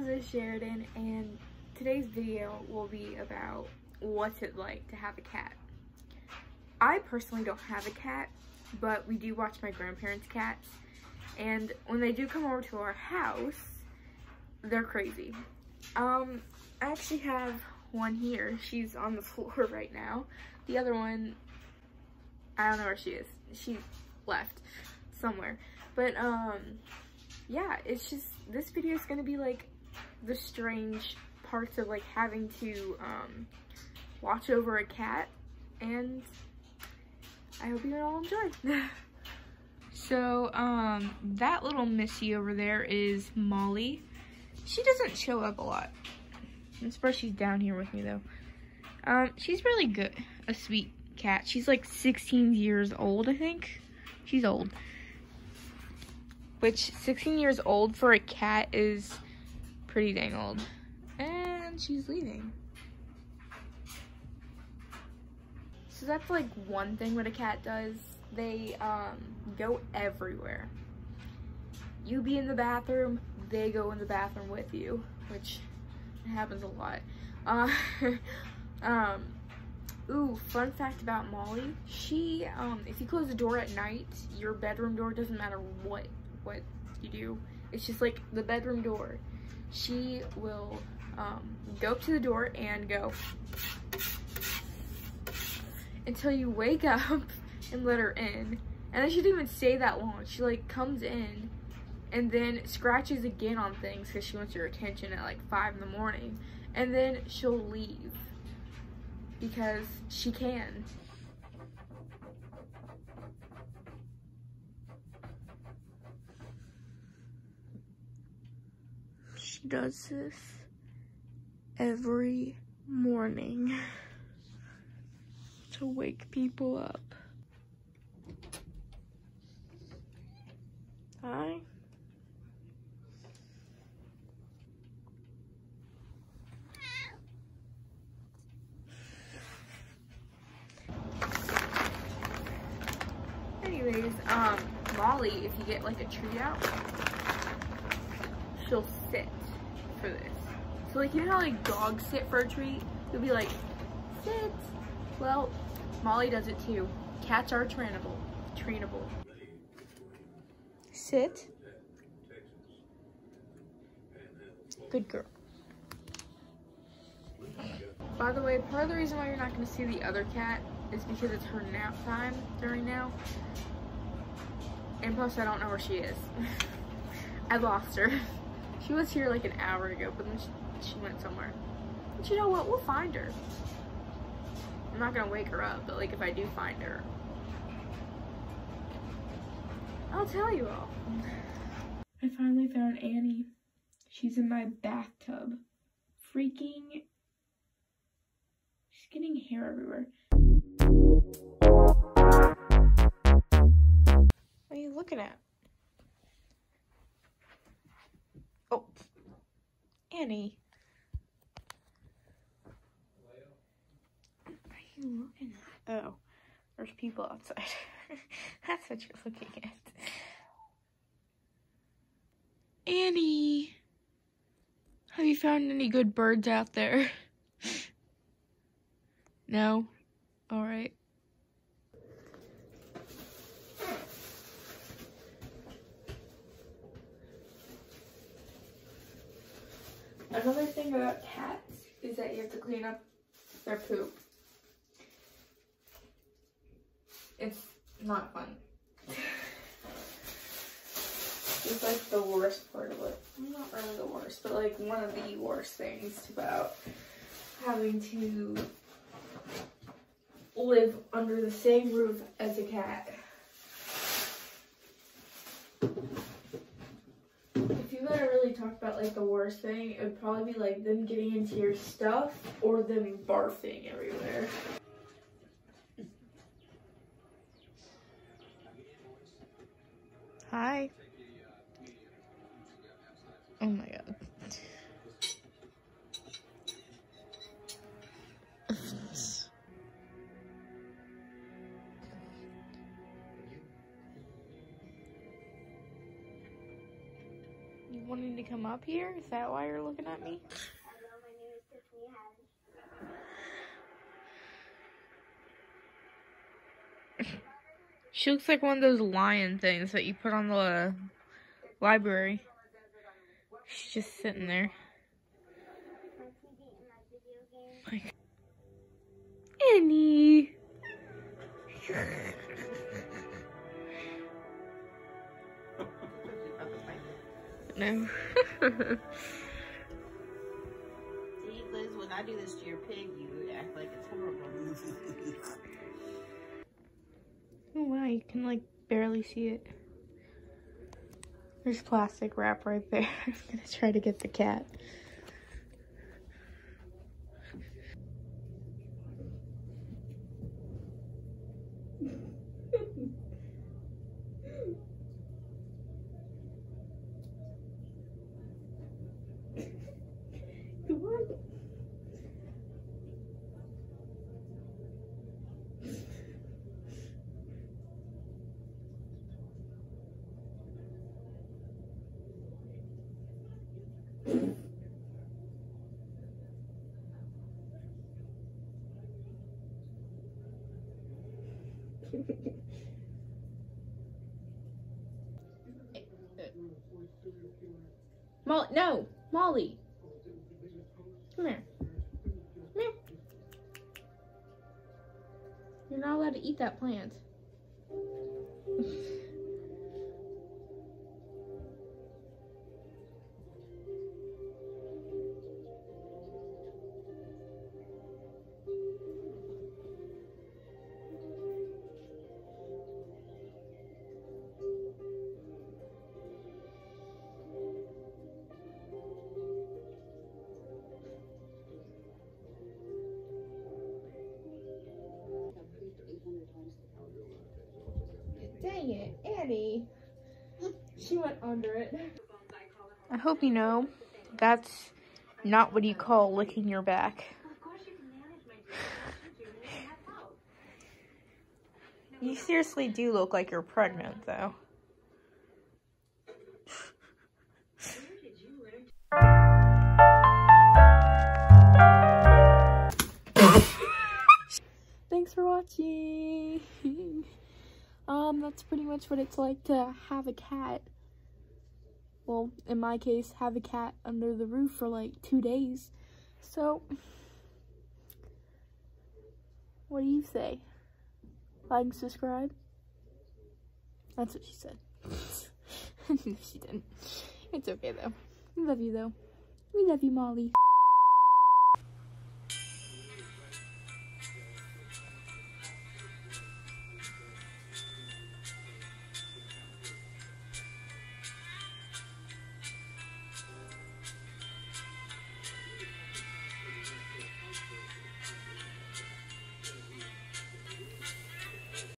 this is Sheridan, and today's video will be about what's it like to have a cat. I personally don't have a cat, but we do watch my grandparents' cats, and when they do come over to our house, they're crazy. Um, I actually have one here. She's on the floor right now. The other one, I don't know where she is. She left somewhere. But, um, yeah, it's just, this video is going to be, like, the strange parts of, like, having to, um, watch over a cat, and I hope you all enjoy. so, um, that little missy over there is Molly. She doesn't show up a lot. I suppose she's down here with me, though. Um, she's really good, a sweet cat. She's, like, 16 years old, I think. She's old which 16 years old for a cat is pretty dang old. And she's leaving. So that's like one thing what a cat does. They um, go everywhere. You be in the bathroom, they go in the bathroom with you, which happens a lot. Uh, um, ooh, fun fact about Molly. She, um, if you close the door at night, your bedroom door doesn't matter what what you do. It's just like the bedroom door. She will um, go up to the door and go until you wake up and let her in. And then she didn't even stay that long. She like comes in and then scratches again on things because she wants your attention at like five in the morning. And then she'll leave because she can. Does this every morning to wake people up. Hi. Anyways, um, Molly, if you get like a treat out, she'll sit for this. So like, you know how like dogs sit for a treat? You'll be like, sit. Well, Molly does it too. Cats are trainable. Trainable. Sit. Good girl. By the way, part of the reason why you're not going to see the other cat is because it's her nap time during now. And plus, I don't know where she is. I lost her. She was here like an hour ago, but then she, she went somewhere. But you know what? We'll find her. I'm not gonna wake her up, but like if I do find her, I'll tell you all. I finally found Annie. She's in my bathtub. Freaking. She's getting hair everywhere. What are you looking at? Oh, Annie. What are you looking at? Oh, there's people outside. That's what you're looking at. Annie, have you found any good birds out there? no? Another thing about cats is that you have to clean up their poop. It's not fun. it's like the worst part of it. Not really the worst, but like one of the worst things about having to live under the same roof as a cat. Talk about like the worst thing, it would probably be like them getting into your stuff or them barfing everywhere. Hi. Oh my god. Wanting to come up here? Is that why you're looking at me? She looks like one of those lion things that you put on the library. She's just sitting there. Annie. no. See, Liz, when I do this to your pig, you act like it's horrible. oh wow, you can like barely see it. There's plastic wrap right there. I'm gonna try to get the cat. Molly, no, Molly. Come here. Come here. You're not allowed to eat that plant. Dang it, Annie. She went under it. I hope you know that's not what you call licking your back. You seriously do look like you're pregnant, though. Thanks for watching. um, that's pretty much what it's like to have a cat. Well, in my case, have a cat under the roof for like two days. So, what do you say? Like and subscribe? That's what she said. she didn't. It's okay though. We love you though. We love you, Molly.